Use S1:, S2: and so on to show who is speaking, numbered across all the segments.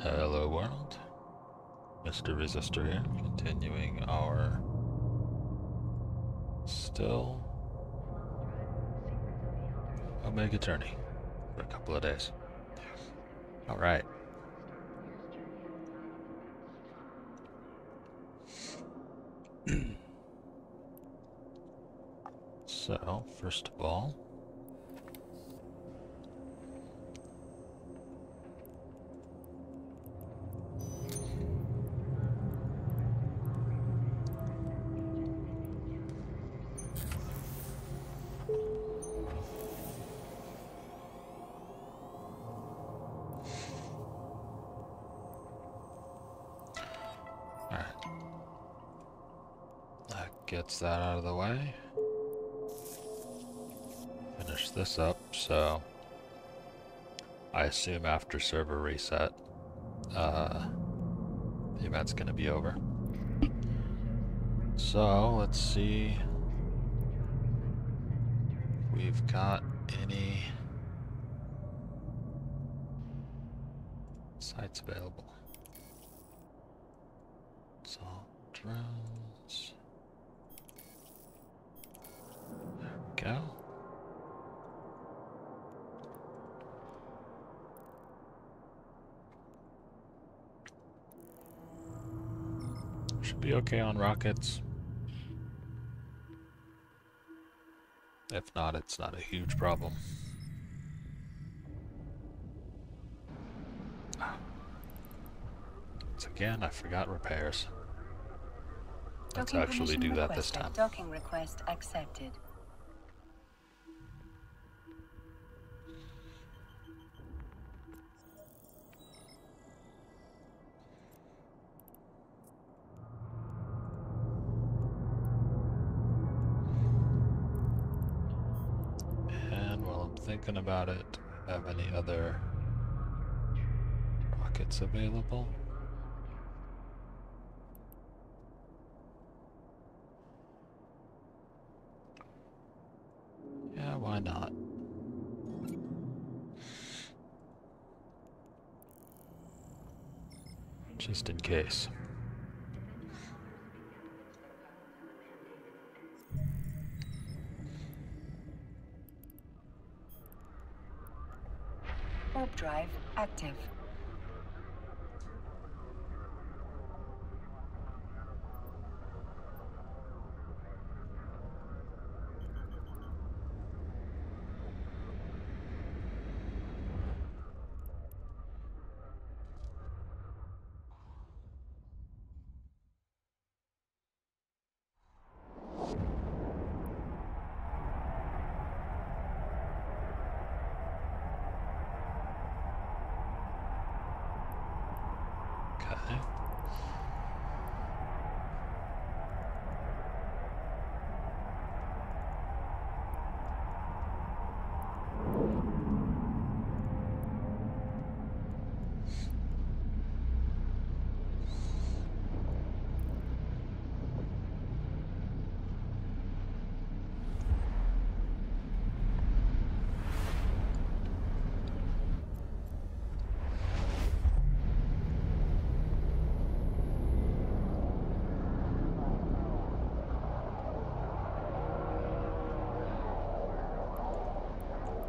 S1: Hello world, Mr. Resistor here, continuing our still Omega journey for a couple of days. Alright. so, first of all, gets that out of the way. Finish this up, so I assume after server reset, uh, the event's gonna be over. So, let's see if we've got any sites available. So, drones. Okay on rockets. If not, it's not a huge problem. Once again, I forgot repairs. Let's actually do that this time.
S2: Docking request accepted.
S1: About it, have any other rockets available? Yeah, why not? Just in case.
S2: Drive active. God.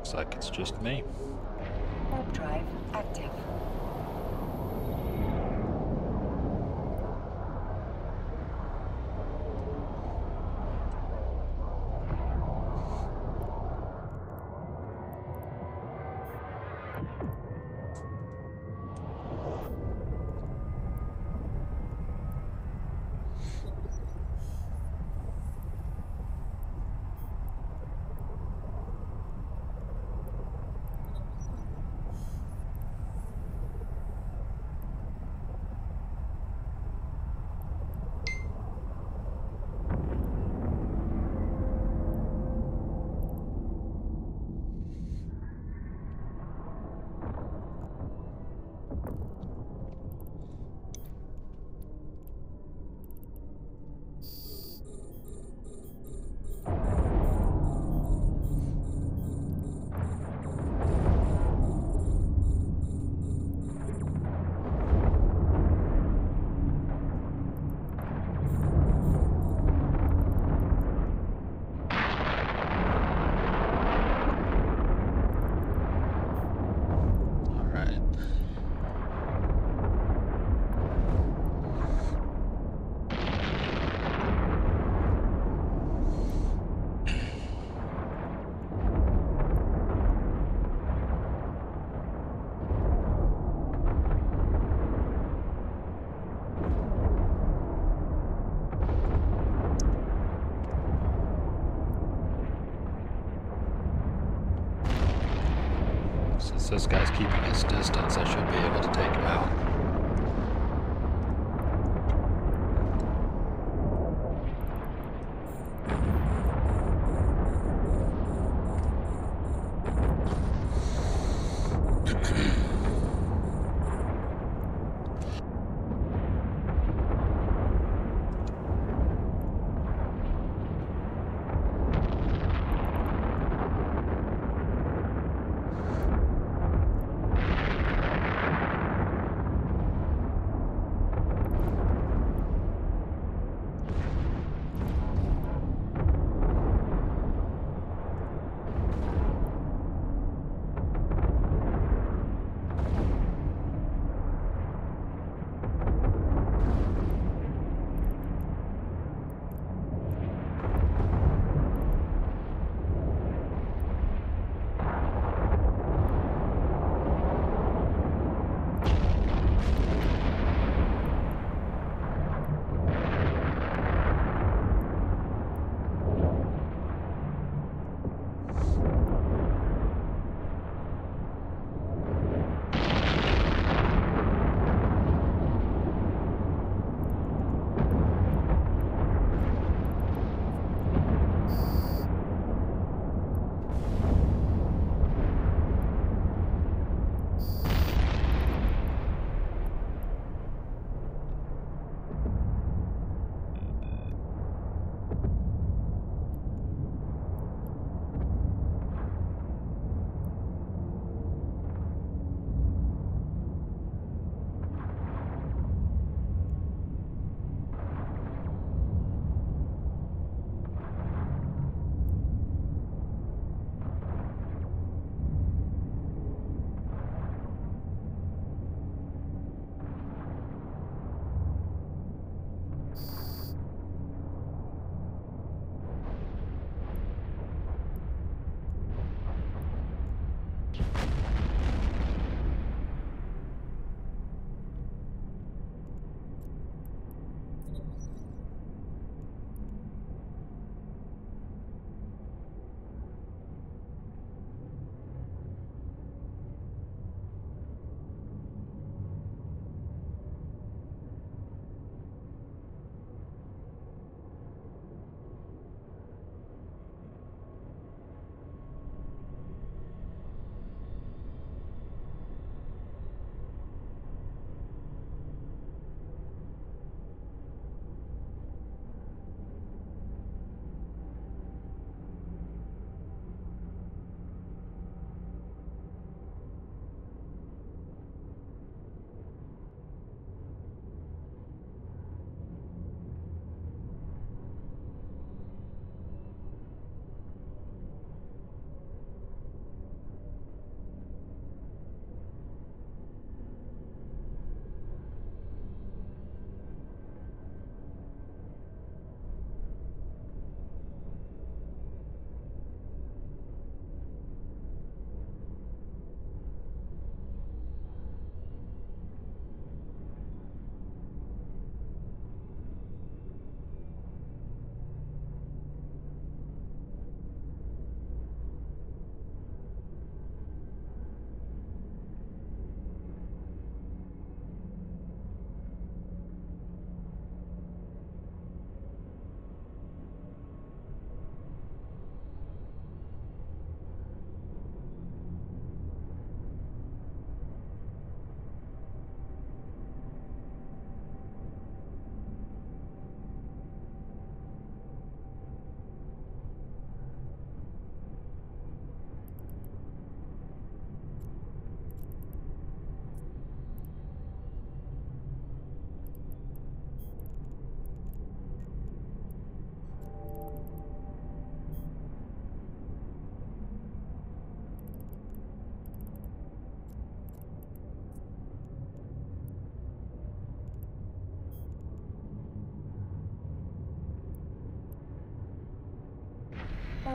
S1: Looks like it's just me.
S2: Warp drive active.
S1: This guy's keeping his distance, I should be able to take him out.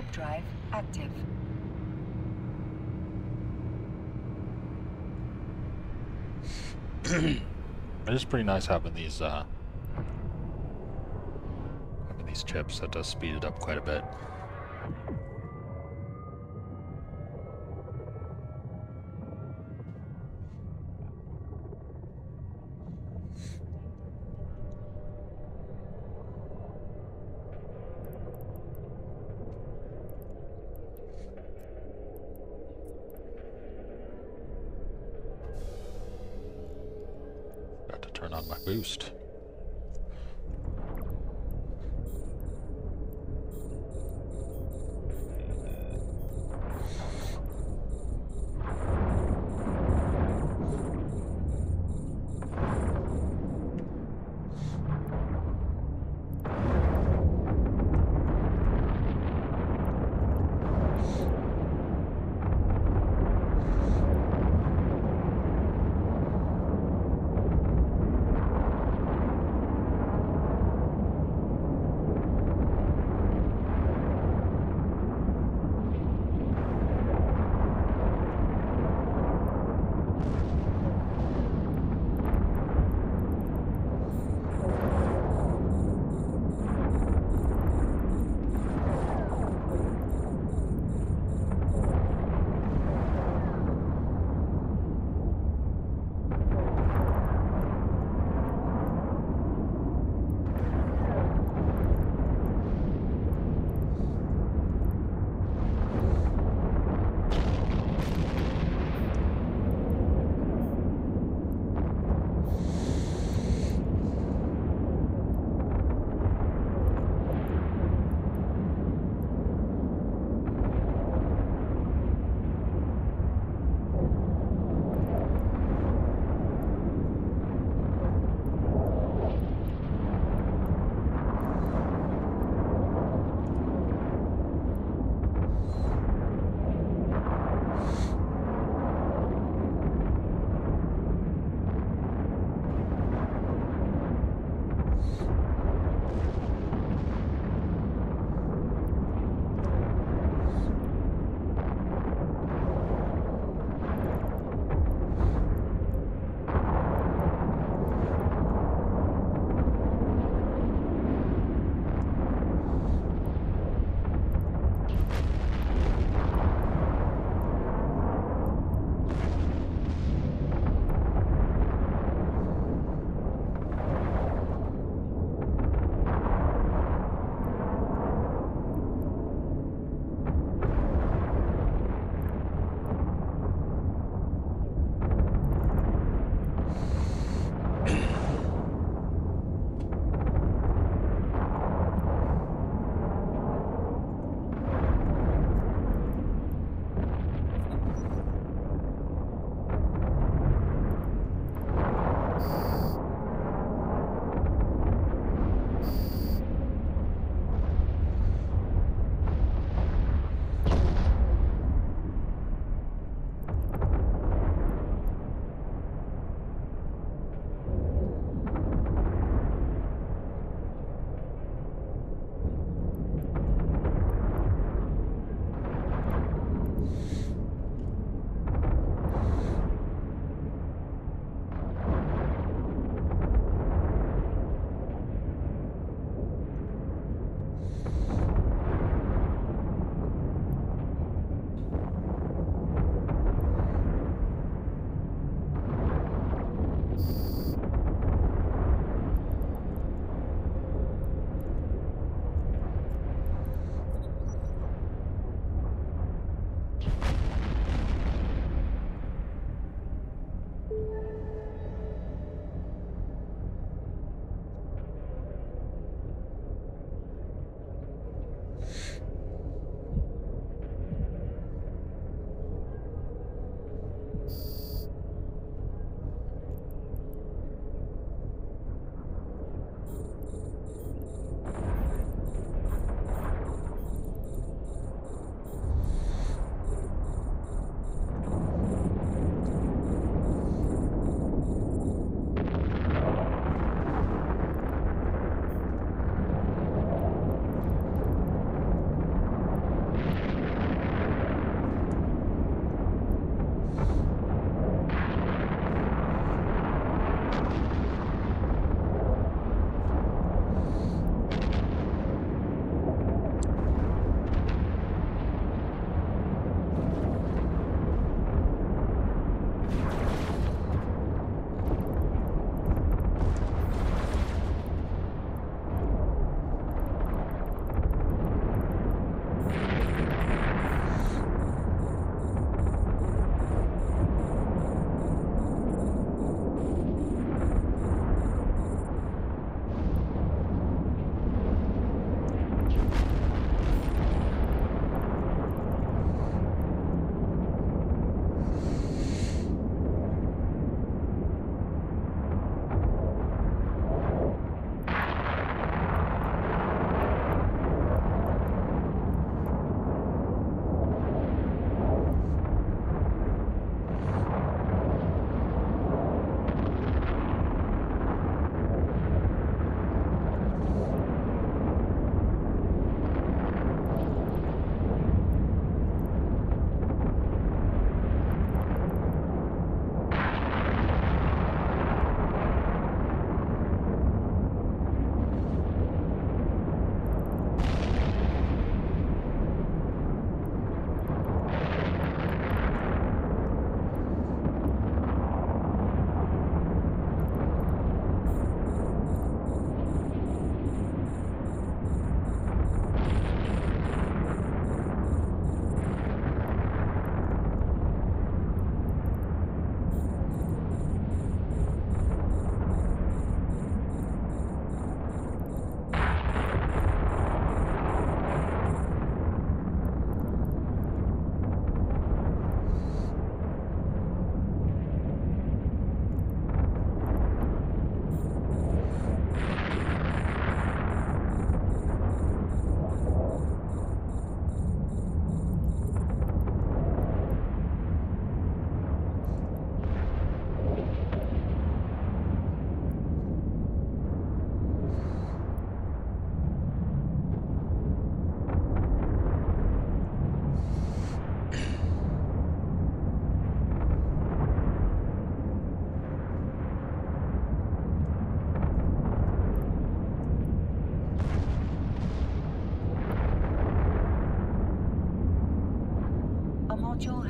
S2: Warp drive active.
S1: it is pretty nice having these uh, having these chips. That does speed it up quite a bit.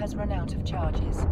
S2: Has run out of charges.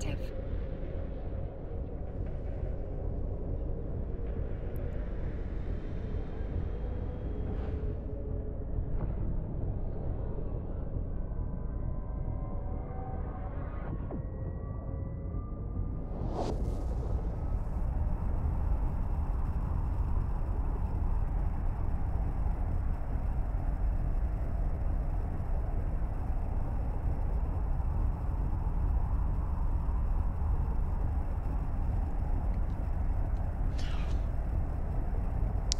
S2: Drive active.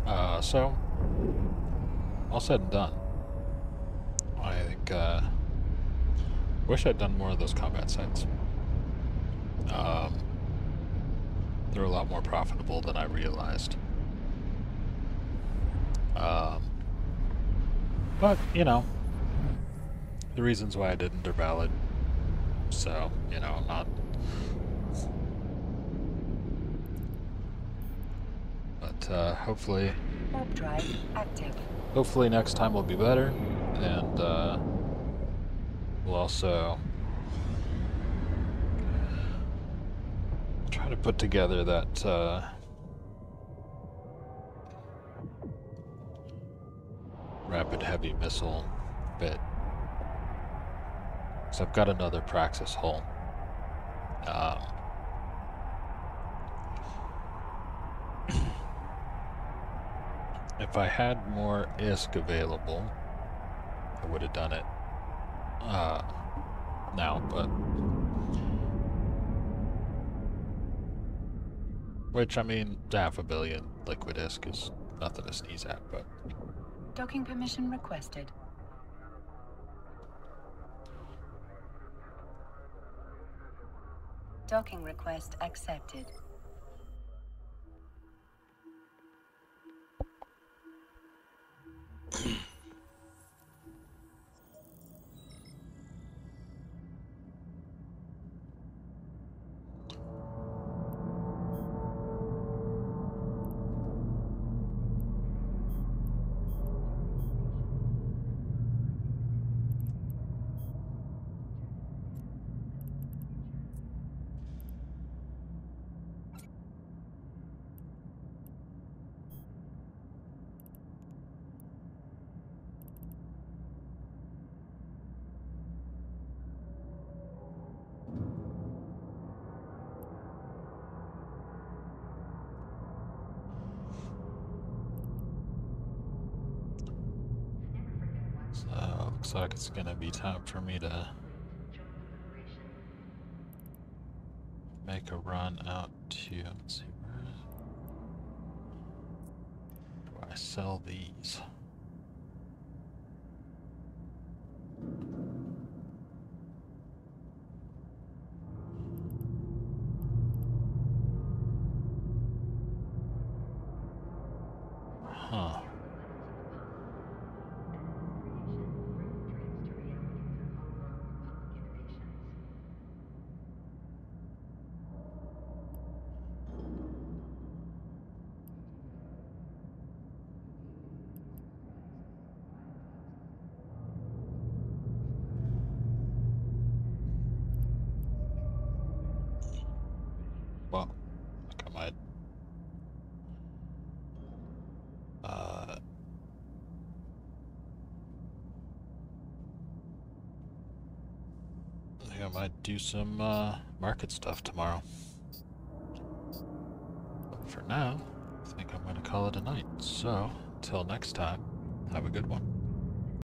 S1: Uh, so, all said and done. I think, uh, wish I'd done more of those combat sites. Um, they're a lot more profitable than I realized. Um, but, you know, the reasons why I didn't are valid. So, you know, I'm not. But uh, hopefully,
S2: Warp drive active.
S1: hopefully next time will be better, and uh, we'll also try to put together that uh, rapid heavy missile bit. So I've got another Praxis hull. Um, if I had more ISK available, I would have done it uh, now, but. Which, I mean, half a billion liquid ISK is nothing to sneeze at, but.
S2: Docking permission requested. Docking request accepted.
S1: Like it's gonna be time for me to make a run out to let's see where do I sell these? Huh. Well, I think I might. Uh, I think I might do some uh, market stuff tomorrow. But for now, I think I'm going to call it a night. So, until next time, have a good one.